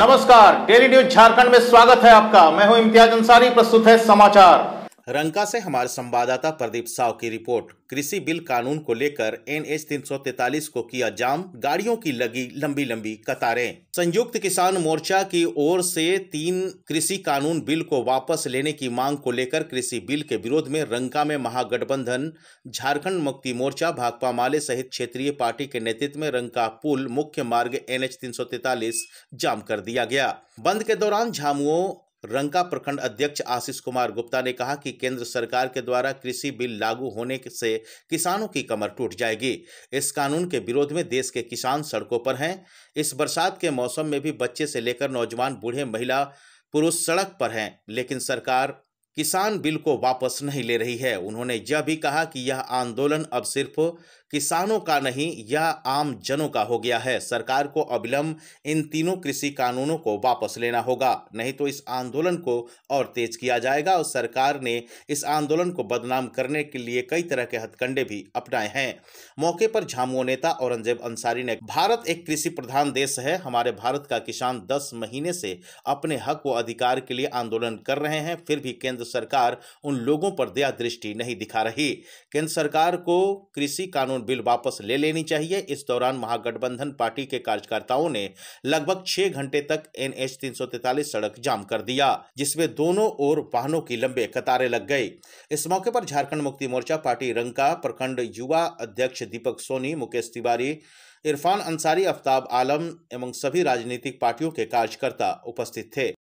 नमस्कार daily news Jharkhand में स्वागत है आपका। मैं हूँ इम्तियाज़ अंसारी, प्रस्तुत है समाचार। रंका से हमारे संवाददाता प्रदीप साव की रिपोर्ट। कृषि बिल कानून को लेकर एन एच तीन को किया जाम, गाड़ियों की लगी लंबी लंबी कतारें। संयुक्त किसान मोर्चा की ओर से तीन कृषि कानून बिल को वापस लेने की मांग को लेकर कृषि बिल के विरोध में रंका में महागठबंधन, झारखंड मुक्ति मोर्चा, भाकपा माले सहित क्षेत्रीय पार्टी के नेतृत्व में रंका पुल मुख्य मार्ग एन एच जाम कर दिया गया। बंद के दौरान झामुओं रंका प्रखंड अध्यक्ष आशीष कुमार गुप्ता ने कहा कि केंद्र सरकार के द्वारा कृषि बिल लागू होने से किसानों की कमर टूट जाएगी। इस कानून के विरोध में देश के किसान सड़कों पर हैं। इस बरसात के मौसम में भी बच्चे से लेकर नौजवान बूढ़े महिला पुरुष सड़क पर हैं, लेकिन सरकार किसान बिल को वापस नहीं ले रही है। उन्होंने यह भी कहा कि यह आंदोलन अब सिर्फ़ किसानों का नहीं, यह आम जनों का हो गया है। सरकार को अविलंब इन तीनों कृषि कानूनों को वापस लेना होगा, नहीं तो इस आंदोलन को और तेज किया जाएगा। और सरकार ने इस आंदोलन को बदनाम करने के लिए कई तरह के हथकंडे भी अपनाए हैं। मौके पर झामुओं नेता औरंगज़ेब अंसारी ने भारत एक कृषि प्रधान देश है, हमारे भारत का किसान दस महीने से अपने हक व अधिकार के लिए आंदोलन कर रहे हैं, फिर भी केंद्र सरकार उन लोगों पर दया दृष्टि नहीं दिखा रही। केंद्र सरकार को कृषि कानून बिल वापस ले लेनी चाहिए। इस दौरान महागठबंधन पार्टी के कार्यकर्ताओं ने लगभग छह घंटे तक एन एच सड़क जाम कर दिया, जिसमें दोनों ओर वाहनों की लंबे कतारें लग गई। इस मौके पर झारखंड मुक्ति मोर्चा पार्टी रंका प्रखंड युवा अध्यक्ष दीपक सोनी, मुकेश तिवारी, इरफान अंसारी, अफ्ताब आलम एवं सभी राजनीतिक पार्टियों के कार्यकर्ता उपस्थित थे।